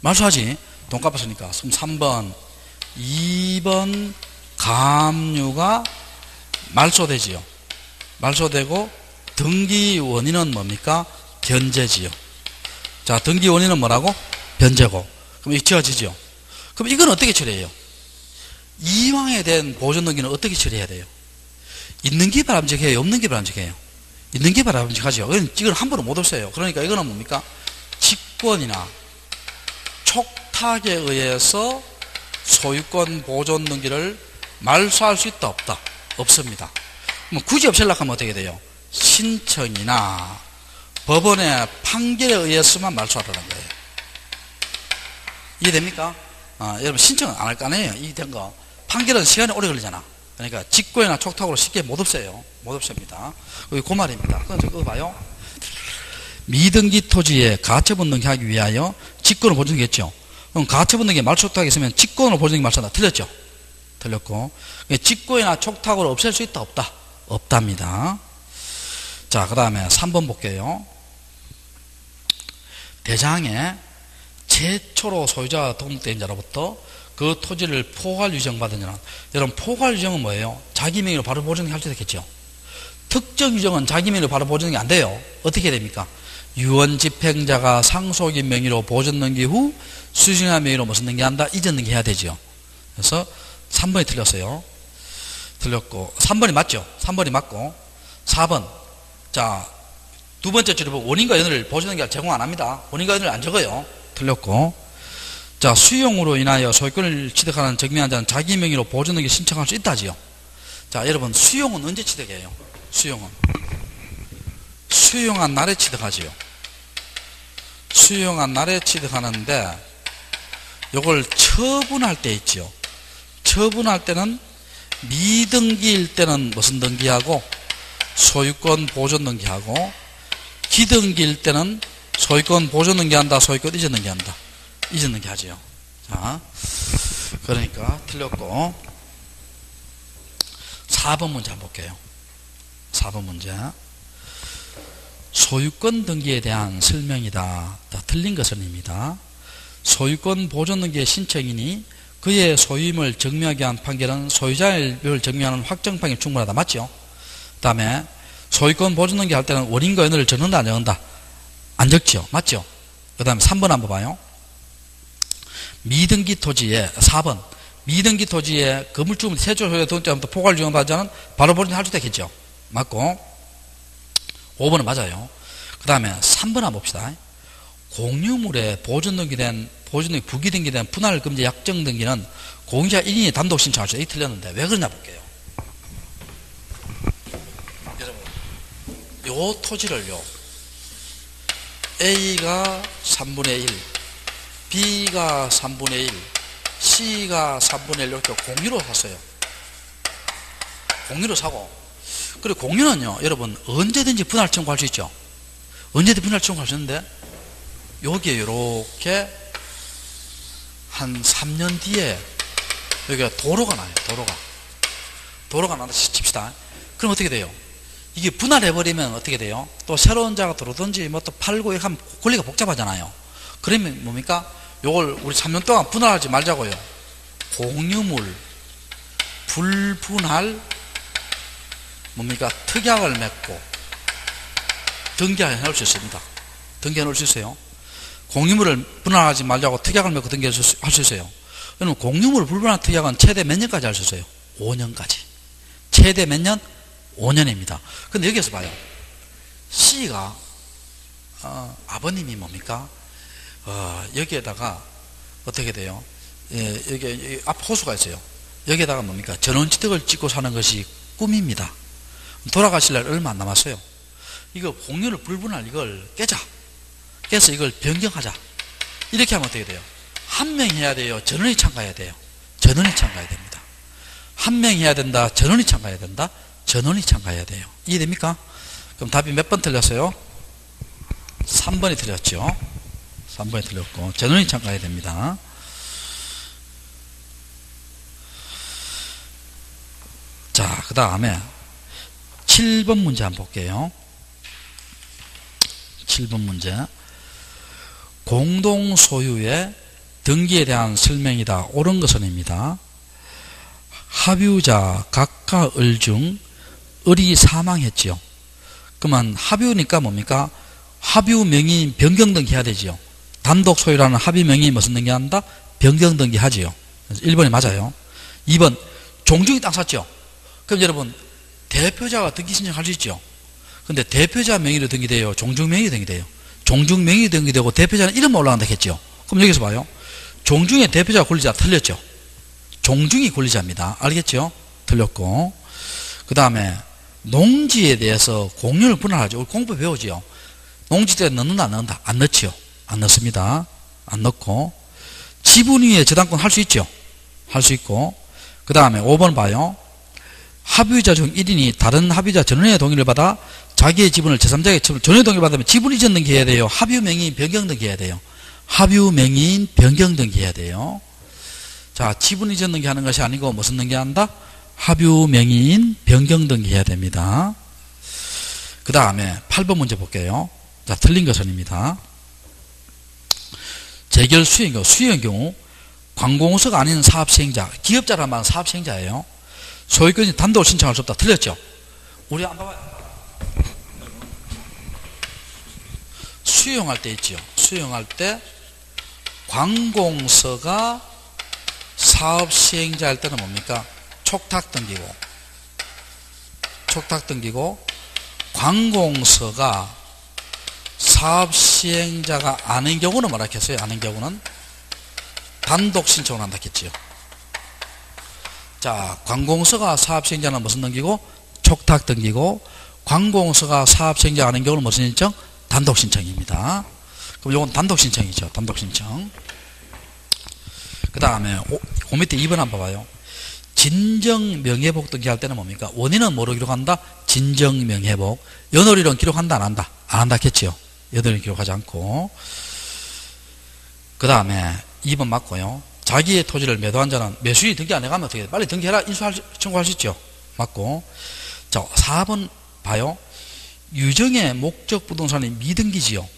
[SPEAKER 1] 말소하지. 돈 갚았으니까. 그럼 3번, 2번 가압류가 말소되지요. 말소되고 등기 원인은 뭡니까? 변제지요. 자, 등기 원인은 뭐라고? 변제고. 그럼 이 지어지죠. 그럼 이건 어떻게 처리해요? 이왕에 대한 보존 등기는 어떻게 처리해야 돼요? 있는 게 바람직해요? 없는 게 바람직해요? 있는 게 바람직하죠. 이건 함부로 못 없어요. 그러니까 이거는 뭡니까? 직권이나 촉탁에 의해서 소유권 보존 등기를 말소할 수 있다 없다? 없습니다. 뭐 굳이 없애려고 하면 어떻게 돼요? 신청이나 법원의 판결에 의해서만 말소하라는 거예요. 이해됩니까? 아, 여러분 신청은 안 할 거 아니에요. 이된 거. 판결은 시간이 오래 걸리잖아. 그러니까 직권이나 촉탁으로 쉽게 못 없애요. 못 없앱니다. 그게 그 말입니다. 그건 저거 봐요. 미등기 토지에 가처분 등기하기 위하여 직권을 보증했죠. 그럼 가처분 등기 말촉탁이 있으면 직권으로 보증이 말소한다. 틀렸죠? 틀렸고 직고이나 촉탁으로 없앨 수 있다 없다. 없답니다. 자 그 다음에 3번 볼게요. 대장에 최초로 소유자가 등록된 자로부터 그 토지를 포괄 유정받은 자는 여러분 포괄 유정은 뭐예요? 자기 명의로 바로 보증할 수 있겠죠. 특정 유정은 자기 명의로 바로 보증이 안 돼요. 어떻게 됩니까? 유언 집행자가 상속인 명의로 보존 등기 후 수신한 명의로 무슨 등기한다? 이전 등기해야 되죠. 그래서 3번이 틀렸어요. 틀렸고 3번이 맞죠? 3번이 맞고. 4번. 자 두 번째 줄에 원인과 연을 보존 등기를 제공 안 합니다. 원인과 연을 안 적어요. 틀렸고. 자 수용으로 인하여 소유권을 취득하는 증명한 자는 자기 명의로 등기 신청할 수 있다지요. 자 여러분 수용은 언제 취득해요? 수용은. 수용한 날에 취득하지요. 수용한 날에 취득하는데 요걸 처분할 때 있지요 처분할 때는 미등기일 때는 무슨 등기하고 소유권 보존 등기하고 기등기일 때는 소유권 보존 등기한다 소유권 이전 등기한다. 이전 등기하지요. 자 그러니까 틀렸고. 4번 문제 한번 볼게요. 4번 문제. 소유권 등기에 대한 설명이다. 다 틀린 것은입니다. 소유권 보존 등기의 신청이니 그의 소유임을 증명하기 위한 판결은 소유자를 증명하는 확정 판결이 충분하다. 맞죠? 그 다음에 소유권 보존 등기 할 때는 원인과 연을 적는다 안 적는다? 안 적죠? 맞죠? 그 다음에 3번 한번 봐요. 미등기 토지에 4번 미등기 토지에 건물주문 세조 소유 등자부터 포괄 지원받자는 바로 보존 할 수 있겠죠? 맞고 5번은 맞아요. 그 다음에 3번 한번 봅시다. 공유물에 보존 등기된 보존 등기 부기 등기된 분할 금지 약정 등기는 공유자 1인이 단독 신청할 수 있다. 이 틀렸는데 왜 그러냐 볼게요. 여러분, 요 토지를요. A가 3분의 1, B가 3분의 1, C가 3분의 1 이렇게 공유로 샀어요. 공유로 사고. 그리고 공유는요, 여러분, 언제든지 분할 청구할 수 있죠. 언제든지 분할 청구할 수 있는데, 여기에 이렇게 한 3년 뒤에 여기가 도로가 나요. 도로가. 도로가 나다 칩시다. 그럼 어떻게 돼요? 이게 분할해버리면 어떻게 돼요? 또 새로운 자가 들어오든지 뭐 또 팔고 하면 권리가 복잡하잖아요. 그러면 뭡니까? 요걸 우리 3년 동안 분할하지 말자고요. 공유물, 불분할, 뭡니까? 특약을 맺고 등기해 놓을 수 있습니다. 등기해 놓을 수 있어요. 공유물을 분할하지 말자고 특약을 맺고 등기할 수 있어요. 그러면 공유물 불분할 특약은 최대 몇 년까지 할 수 있어요? 5년까지. 최대 몇 년? 5년입니다. 근데 여기서 봐요. C가 어, 아버님이 뭡니까? 어, 여기에다가 어떻게 돼요? 예, 여기 앞 호수가 있어요. 여기에다가 뭡니까? 전원주택을 짓고 사는 것이 꿈입니다. 돌아가실 날 얼마 안 남았어요. 이거 공유를 불분할 이걸 깨자. 깨서 이걸 변경하자. 이렇게 하면 어떻게 돼요? 한 명 해야 돼요? 전원이 참가해야 돼요? 전원이 참가해야 됩니다. 한 명 해야 된다? 전원이 참가해야 된다? 전원이 참가해야 돼요. 이해됩니까? 그럼 답이 몇 번 틀렸어요? 3번이 틀렸죠. 3번이 틀렸고 전원이 참가해야 됩니다. 자, 그 다음에 7번 문제 한번 볼게요. 7번 문제. 공동 소유의 등기에 대한 설명이다. 옳은 것은입니다. 합유자 각각 을중 을이 사망했지요. 그러면 합유니까 뭡니까? 합유 명의 변경 등기해야 되지요. 단독 소유라는 합의 명의 무슨 등기한다? 변경 등기하지요. 1번이 맞아요. 2번 종중이 땅 샀죠. 그럼 여러분 대표자가 등기 신청할 수 있죠. 근데 대표자 명의로 등기돼요. 종중 명의 등기돼요. 종중 명의 등기되고 대표자는 이름 올라간다 했죠. 그럼 여기서 봐요. 종중의 대표자 권리자 틀렸죠. 종중이 권리자입니다. 알겠죠? 틀렸고 그 다음에 농지에 대해서 공유를 분할하죠. 공부 배우지요. 농지 때 넣는다 안 넣는다? 안 넣지요. 안 넣습니다. 안 넣고 지분 위에 저당권 할 수 있죠. 할 수 있고 그 다음에 5번 봐요. 합유자 중 1인이 다른 합유자 전원의 동의를 받아 자기의 지분을 제3자에게 전원의 동의를 받으면 지분 이 전 등기해야 돼요. 합유 명의인 변경 등기해야 돼요. 합유 명의인 변경 등기해야 돼요. 자, 지분 이 전 등기 하는 것이 아니고 무슨 등기한다? 합유 명의인 변경 등기해야 됩니다. 그 다음에 8번 문제 볼게요. 자, 틀린 것은입니다. 재결 수행 경우, 수행 경우 관공서가 아닌 사업 시행자, 기업자라면 사업 시행자예요. 소유권이 단독 신청할 수 없다. 틀렸죠? 우리 한번 봐봐요. 수용할 때 있죠. 수용할 때 관공서가 사업 시행자 할 때는 뭡니까? 촉탁 등기고 촉탁 등기고 관공서가 사업 시행자가 아닌 경우는 뭐라 했어요? 아닌 경우는 단독 신청을 한다 했지요. 자, 관공서가 사업 시행자는 무슨 등기고 촉탁 등기고 관공서가 사업 시행자 아닌 경우는 무슨 신청? 단독 신청입니다. 그럼 이건 단독 신청이죠. 단독 신청. 그 다음에 그 밑에 2번 한번 봐봐요. 진정 명예복 등기할 때는 뭡니까? 원인은 뭐로 기록한다? 진정 명예복. 연월일은 기록한다 안 한다? 안 한다 했지요. 연월일은 기록하지 않고. 그 다음에 2번 맞고요. 자기의 토지를 매도한 자는 매수인 등기 안 해가면 어떻게 돼? 빨리 등기해라. 인수할, 청구할 수 있죠. 맞고. 자, 4번 봐요. 유정의 목적 부동산이 미등기지요.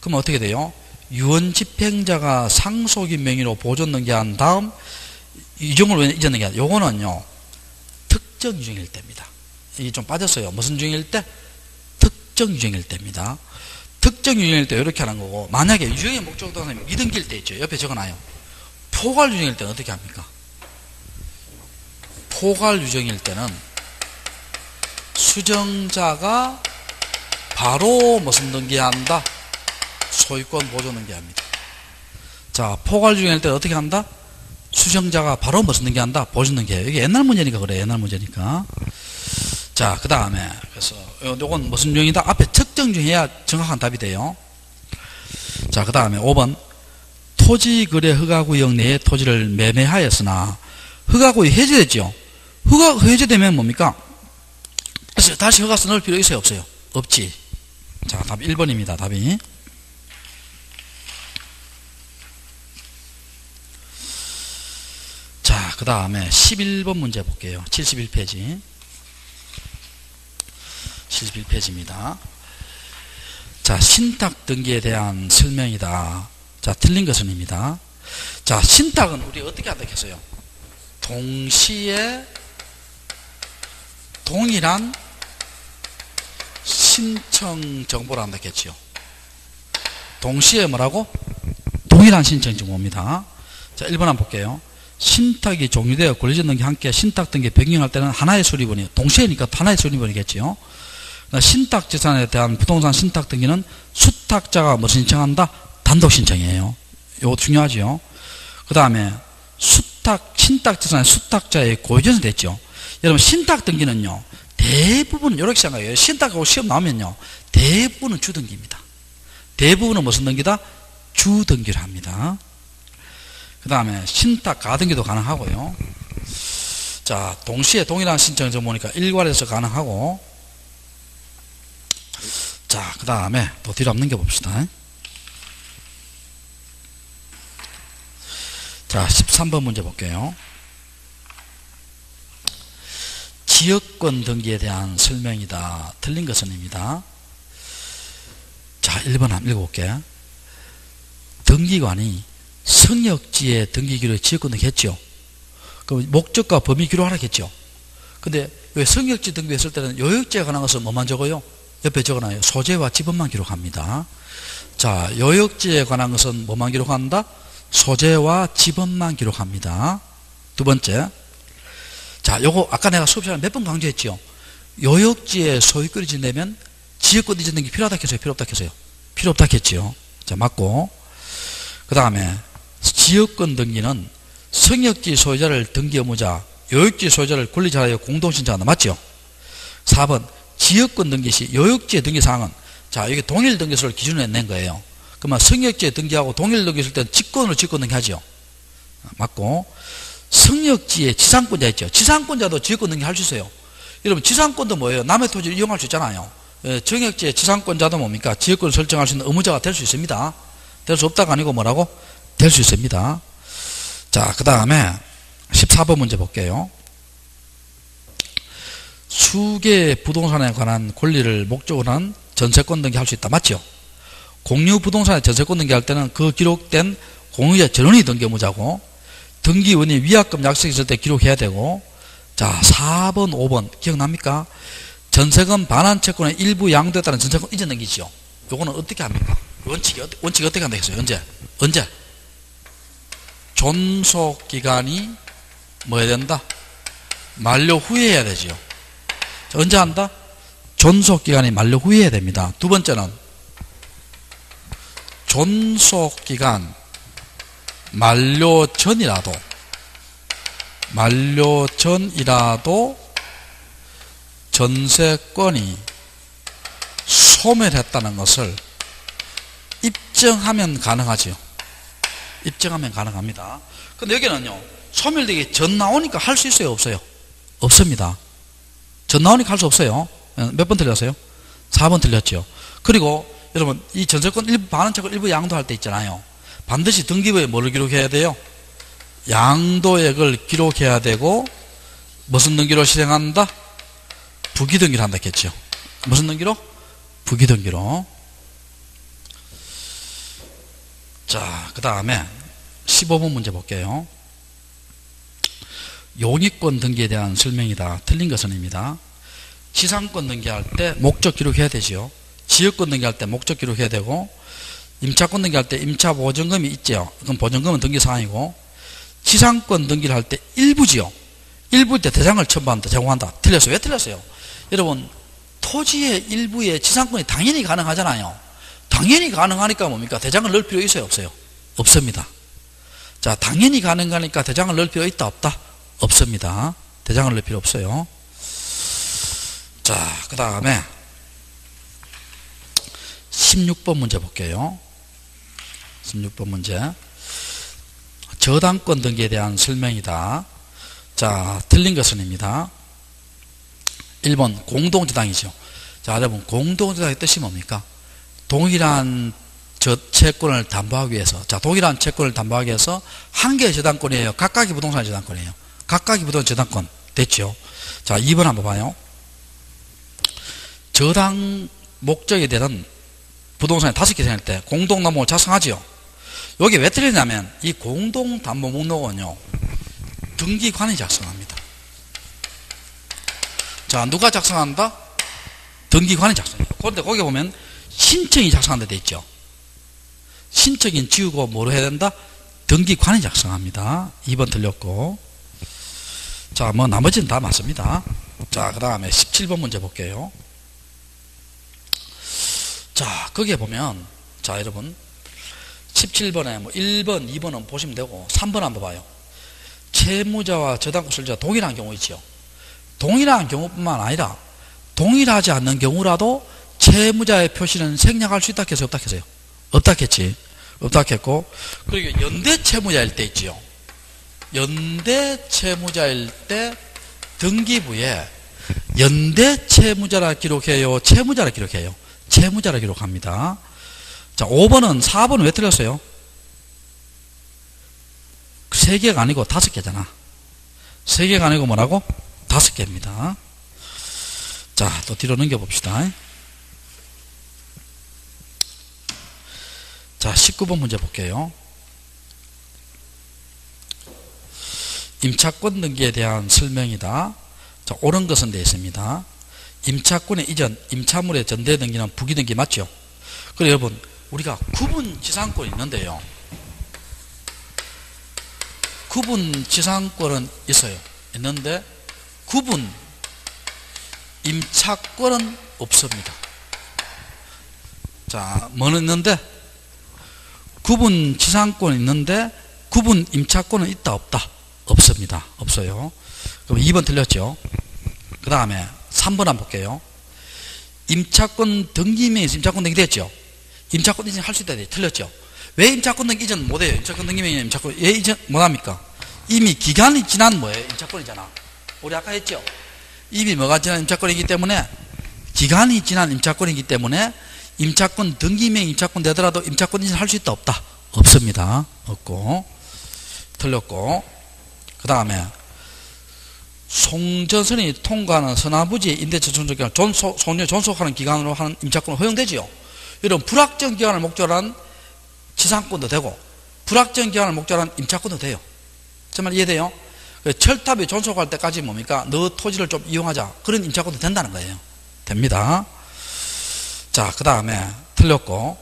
[SPEAKER 1] 그럼 어떻게 돼요? 유언 집행자가 상속인 명의로 보존 등기한 다음 유정을 왜 잊었는 게 아니라 요거는요. 특정 유정일 때입니다. 이게 좀 빠졌어요. 무슨 유정일 때? 특정 유정일 때입니다. 특정 유정일 때 이렇게 하는 거고 만약에 유정의 목적 부동산이 미등기일 때 있죠. 옆에 적어놔요. 포괄 유정일 때는 어떻게 합니까? 포괄 유정일 때는 수정자가 바로 무슨 등기한다? 소유권 보존 등기합니다. 자, 포괄 유정일 때 어떻게 한다? 수정자가 바로 무슨 등기한다? 보존 등기해요. 이게 옛날 문제니까 그래. 옛날 문제니까. 자, 그 다음에 그래서 요건 무슨 유형이다? 앞에 특정 중해야 정확한 답이 돼요. 자, 그 다음에 5번 토지 거래 허가구역 내에 토지를 매매하였으나 허가구역이 해제됐죠. 허가 해제되면 뭡니까? 그래서 다시 허가서 넣을 필요 있어요? 없어요? 없지. 자, 답 1번입니다. 답이. 자, 그 다음에 11번 문제 볼게요. 71페이지. 71페이지입니다. 자, 신탁 등기에 대한 설명이다. 자, 틀린 것은입니다. 자, 신탁은 우리 어떻게 한다 했어요? 동시에 동일한 신청 정보를 한다 했죠. 동시에 뭐라고? 동일한 신청 정보입니다. 자, 1번 한번 볼게요. 신탁이 종료되어 권리적 등기 함께 신탁 등기 변경할 때는 하나의 수리본이 동시에니까 하나의 수리본이겠지요. 신탁 재산에 대한 부동산 신탁 등기는 수탁자가 무슨 신청한다? 단독 신청이에요. 이거 중요하죠. 그 다음에 수탁, 신탁 재산의 수탁자의 고유전이 됐죠. 여러분, 신탁 등기는요, 대부분, 이렇게 생각해요. 신탁하고 시험 나오면요, 대부분은 주등기입니다. 대부분은 무슨 등기다? 주등기를 합니다. 그 다음에 신탁 가등기도 가능하고요. 자, 동시에 동일한 신청을 보니까 일괄해서 가능하고, 자, 그 다음에 또 뒤로 한번 넘겨봅시다. 자, 13번 문제 볼게요. 지역권 등기에 대한 설명이다. 틀린 것은입니다. 자, 1번 한번 읽어볼게요. 등기관이 성역지에 등기기로 지역권 등기했죠. 그럼 목적과 범위 기록하라 했죠. 근데 왜 성역지 등기했을 때는 요역지에 관한 것은 뭐만 적어요? 옆에 적어놔요. 소재와 지번만 기록합니다. 자, 요역지에 관한 것은 뭐만 기록한다? 소재와 지번만 기록합니다. 두 번째. 자, 요거 아까 내가 수업 시간에 몇 번 강조했죠. 요역지에 소유권이 진되면 지역권 이전 등기 필요하다 했어요? 필요 없다 했어요? 필요 없다 했지요. 자, 맞고. 그 다음에 지역권 등기는 성역지 소유자를 등기 의무자, 요역지 소유자를 권리자하여 공동신청한다. 맞죠? 4번 지역권 등기 시 요역지의 등기 사항은 자, 이게 동일 등기소를 기준으로 낸 거예요. 그러면 성역지에 등기하고 동일 등기했을 때는 직권으로 직권 등기하죠. 맞고 성역지에 지상권자 있죠. 지상권자도 지역권 등기 할 수 있어요. 여러분 지상권도 뭐예요? 남의 토지를 이용할 수 있잖아요. 예, 정역지의 지상권자도 뭡니까? 지역권을 설정할 수 있는 의무자가 될 수 있습니다. 될 수 없다가 아니고 뭐라고? 될 수 있습니다. 자, 그 다음에 14번 문제 볼게요. 수개의 부동산에 관한 권리를 목적으로 한 전세권 등기 할 수 있다. 맞죠? 공유 부동산에 전세권 등기할 때는 그 기록된 공유자 전원이 등기 의무자고 등기원이 위약금 약속했을 때 기록해야 되고 자 4번 5번 기억납니까? 전세금 반환 채권의 일부 양도했다는 전세권 이전 등기지요. 요거는 어떻게 합니까? 원칙이, 원칙이 어떻게 한다 했어요? 언제? 언제? 존속 기간이 뭐 해야 된다? 만료 후에 해야 되지요. 자, 언제 한다? 존속 기간이 만료 후에 해야 됩니다. 두 번째는 존속 기간 만료 전이라도 만료 전이라도 전세권이 소멸했다는 것을 입증하면 가능하지요. 입증하면 가능합니다. 근데 여기는요, 소멸되기 전 나오니까 할 수 있어요, 없어요? 없습니다. 전 나오니까 할 수 없어요. 몇 번 틀렸어요? 4번 틀렸죠. 그리고 여러분, 이 전세권 일부 반환책을 일부 양도할 때 있잖아요. 반드시 등기부에 뭐를 기록해야 돼요? 양도액을 기록해야 되고, 무슨 등기로 실행한다? 부기등기를 한다 했겠죠. 무슨 등기로? 부기등기로. 자, 그 다음에 15번 문제 볼게요. 용익권 등기에 대한 설명이다. 틀린 것은입니다. 지상권 등기할 때 목적 기록해야 되지요. 지역권 등기할 때 목적 기록해야 되고 임차권 등기할 때 임차 보증금이 있죠. 그럼 보증금은 등기 사항이고 지상권 등기를 할 때 일부지요. 일부일 때 대장을 첨부한다, 제공한다. 틀렸어요. 왜 틀렸어요? 여러분 토지의 일부에 지상권이 당연히 가능하잖아요. 당연히 가능하니까 뭡니까? 대장을 넣을 필요 있어요? 없어요? 없습니다. 자, 당연히 가능하니까 대장을 넣을 필요 있다? 없다? 없습니다. 대장을 넣을 필요 없어요. 자, 그 다음에 16번 문제 볼게요. 16번 문제. 저당권 등기에 대한 설명이다. 자, 틀린 것은입니다. 1번 공동저당이죠. 자, 여러분 공동저당의 뜻이 뭡니까? 동일한 저 채권을 담보하기 위해서 자 동일한 채권을 담보하기 위해서 한 개의 저당권이에요. 각각의 부동산 저당권이에요. 각각의 부동산 저당권 됐죠. 자 2번 한번 봐요. 저당 목적에 대한 부동산이 다섯 개 생길 때 공동담보를 작성하지요. 여기 왜 틀리냐면 이 공동담보 목록은요 등기관이 작성합니다. 자, 누가 작성한다? 등기관이 작성해요. 그런데 거기 보면 신청이 작성한다 돼 있죠. 신청인 지우고 뭐로 해야 된다? 등기관이 작성합니다. 2번 틀렸고. 자, 뭐 나머지는 다 맞습니다. 자, 그 다음에 17번 문제 볼게요. 자, 거기에 보면, 자, 여러분. 17번에 뭐 1번, 2번은 보시면 되고, 3번 한번 봐요. 채무자와 저당권 설자 동일한 경우 있죠. 동일한 경우뿐만 아니라 동일하지 않는 경우라도 채무자의 표시는 생략할 수 있다 했어요? 없다 했어요? 없다 했지. 없다 했고 그리고 연대 채무자일 때 있지요. 연대 채무자일 때 등기부에 연대 채무자라 기록해요? 채무자라 기록해요? 채무자라 기록합니다. 자, 5번은 4번은 왜 틀렸어요? 3개가 아니고 5개잖아. 3개가 아니고 뭐라고? 다섯 개입니다. 자, 또 뒤로 넘겨봅시다. 자, 19번 문제 볼게요. 임차권 등기에 대한 설명이다. 자, 옳은 것은 되어 있습니다. 임차권의 이전, 임차물의 전대 등기는 부기 등기 맞죠? 그리고 여러분, 우리가 구분 지상권이 있는데요. 구분 지상권은 있어요. 있는데 구분 임차권은 없습니다. 자, 뭐는 있는데 구분 지상권 있는데 구분 임차권은 있다 없다 없습니다. 없어요. 그럼 2번 틀렸죠. 그 다음에 3번 한번 볼게요. 임차권 등기명에서 임차권 등기 됐죠. 임차권 이전 할 수 있다 틀렸죠. 왜 임차권 등기 이전 못해요? 임차권 등기명에 임차권 왜 이전 못합니까? 이미 기간이 지난 뭐예요? 임차권이잖아. 우리 아까 했죠? 이미 뭐가 지난 임차권이기 때문에 기간이 지난 임차권이기 때문에 임차권 등기명 임차권 되더라도 임차권 이전 할 수 있다 없다? 없습니다. 없고 틀렸고 그 다음에 송전선이 통과하는 서나부지 임대차 존속기간 존속, 소녀 존속하는 기간으로 하는 임차권은 허용되지요. 이런 불확정 기간을 목적으로 한 지상권도 되고 불확정 기간을 목적으로 한 임차권도 돼요. 정말 이해돼요? 그 철탑이 존속할 때까지 뭡니까? 너 토지를 좀 이용하자. 그런 임차권도 된다는 거예요. 됩니다. 자, 그 다음에 틀렸고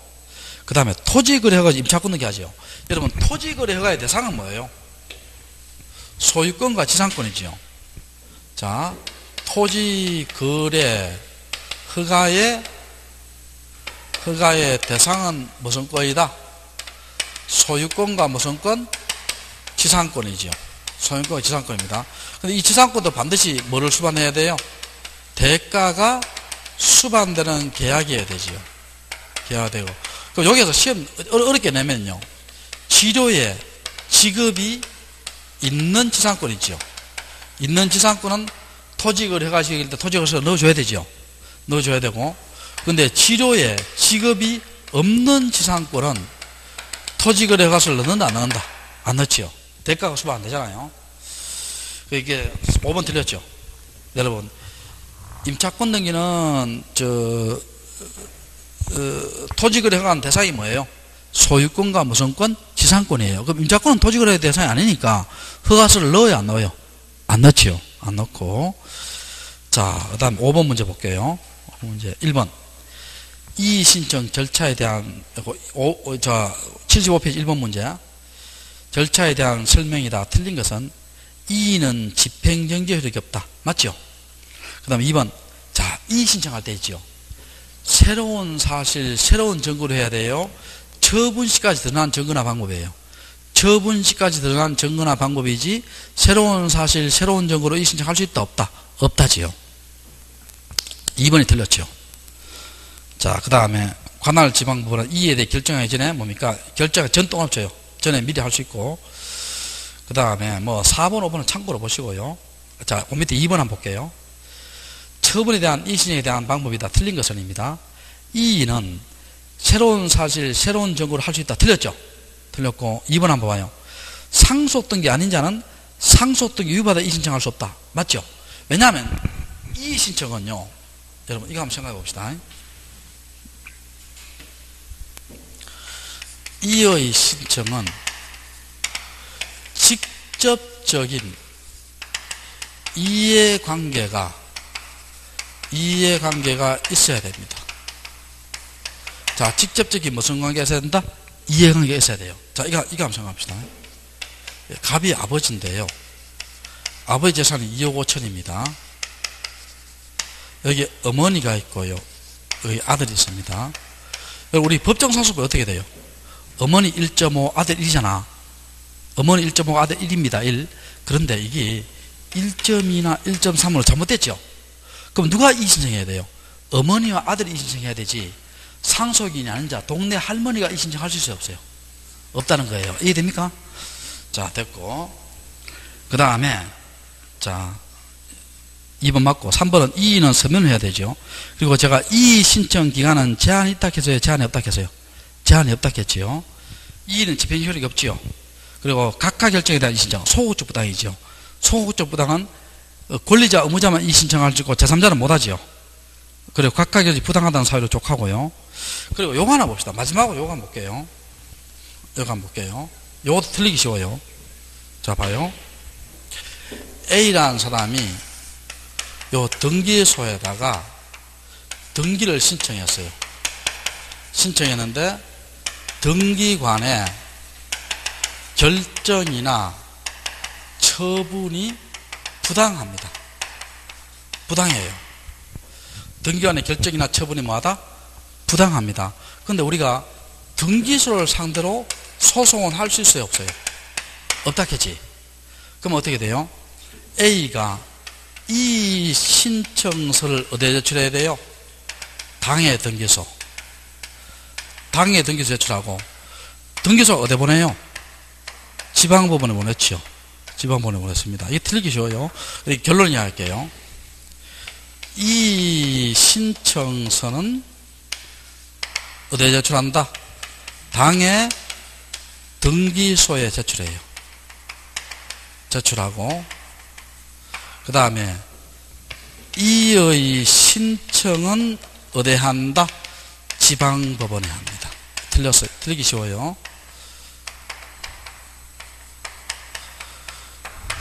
[SPEAKER 1] 그 다음에 토지거래허가 임차권 등기하죠. 여러분 토지거래허가의 대상은 뭐예요? 소유권과 지상권이지요. 자, 토지 거래 허가의 허가의 대상은 무슨 권이다? 소유권과 무슨 권? 지상권이지요. 소유권과 지상권입니다. 근데 이 지상권도 반드시 뭐를 수반해야 돼요? 대가가 수반되는 계약이어야 되지요. 계약되고. 그럼 여기서 시험 어렵게 내면요. 치료에 지급이 있는 지상권이지요. 있는 지상권은 토직을 해가지고 때 토직을 넣어줘야 되죠. 넣어줘야 되고. 근데 치료에 지급이 없는 지상권은 토직을 해가서 넣는다, 안 넣는다? 안 넣지요. 대가가 수반 안 되잖아요. 이게 5번 틀렸죠. 여러분, 임차권 등기는 저 어, 토지거래 허가한 대상이 뭐예요? 소유권과 무슨 권? 지상권이에요. 그럼 임차권은 토지거래 대상이 아니니까 허가서를 넣어야 안 넣어요? 안 넣지요. 안 넣고. 자, 그 다음 5번 문제 볼게요. 문제 1번. 이의 신청 절차에 대한, 오, 오, 저, 75페이지 1번 문제. 절차에 대한 설명이다. 틀린 것은 이의는 집행정지 효력이 없다. 맞죠? 그 다음에 2번. 자, 이의 신청할 때 있죠. 새로운 사실, 새로운 증거를 해야 돼요. 처분시까지 드러난 증거나 방법이에요. 처분시까지 드러난 증거나 방법이지 새로운 사실, 새로운 증거로 이 신청할 수 있다, 없다? 없다지요. 2번이 틀렸죠. 자, 그 다음에 관할 지방법원은 이에 대해 결정하기 전에 뭡니까? 결정을 전동업체요. 전에 미리 할 수 있고. 그 다음에 뭐 4번, 5번은 참고로 보시고요. 자, 그 밑에 2번 한번 볼게요. 처분에 대한 이신에 대한 방법이 다. 틀린 것은입니다. 이는 새로운 사실, 새로운 정보를 할 수 있다. 틀렸죠? 틀렸고 2번 한번 봐요. 상속등기 아닌 자는 상속등기 유받아 이신청할 수 없다. 맞죠? 왜냐하면 이 신청은요. 여러분 이거 한번 생각해 봅시다. 이의 신청은 직접적인 이해관계가 이해관계가 있어야 됩니다. 자, 직접적인 무슨 관계가 있어야 된다? 이해관계가 있어야 돼요. 자, 이거, 이거 한번 생각합시다. 갑이 아버지인데요. 아버지 재산이 2억 5천입니다. 여기 어머니가 있고요. 여기 아들이 있습니다. 우리 법정상속은 어떻게 돼요? 어머니 1.5, 아들 1이잖아. 어머니 1.5, 아들 1입니다. 1. 그런데 이게 1.2나 1.3으로 잘못됐죠? 그럼 누가 이 신청해야 돼요? 어머니와 아들이 이 신청해야 되지 상속인이 아닌 자 동네 할머니가 이 신청할 수 있어요 없어요? 없다는 거예요 이해됩니까? 자 됐고 그 다음에 자 2번 맞고 3번은 이의는 서면을 해야 되죠 그리고 제가 이 신청 기간은 제한이 있다 해서요 제한이 없다 해서요 제한이 없다 했지요 이의는 집행 효력이 없지요 그리고 각각 결정에 대한 이 신청 소극적 부당이죠 소극적 부당은 어, 권리자, 의무자만 이 신청할 수 있고 제3자는 못하지요. 그리고 각각이 부당하다는 사유로 족하고요. 그리고 요거 하나 봅시다. 마지막으로 요거 한번 볼게요. 요거 한번 볼게요. 요것도 틀리기 쉬워요. 자, 봐요. A라는 사람이 요 등기소에다가 등기를 신청했어요. 신청했는데 등기관의 결정이나 처분이 부당합니다. 부당해요. 등기관의 결정이나 처분이 뭐하다? 부당합니다. 그런데 우리가 등기소를 상대로 소송을 할 수 있어요? 없어요? 없다겠지? 그럼 어떻게 돼요? A가 이 신청서를 어디에 제출해야 돼요? 당해 등기소. 당해 등기소 제출하고 등기소 어디 보내요? 지방법원에 보냈죠. 지방본에 보냈습니다. 이게 틀리기 쉬워요. 결론 이야기할게요. 이 신청서는 어디에 제출한다? 당의 등기소에 제출해요. 제출하고 그 다음에 이의 신청은 어디에 한다? 지방법원에 합니다. 틀렸어요. 틀리기 쉬워요.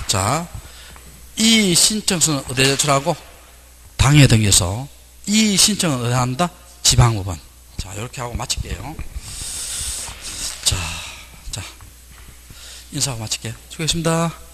[SPEAKER 1] 자, 이 신청서는 어디에 제출하고? 당에 등기서 이 신청은 어디에 한다? 지방법원. 자, 이렇게 하고 마칠게요. 자, 자, 인사하고 마칠게요. 수고했습니다.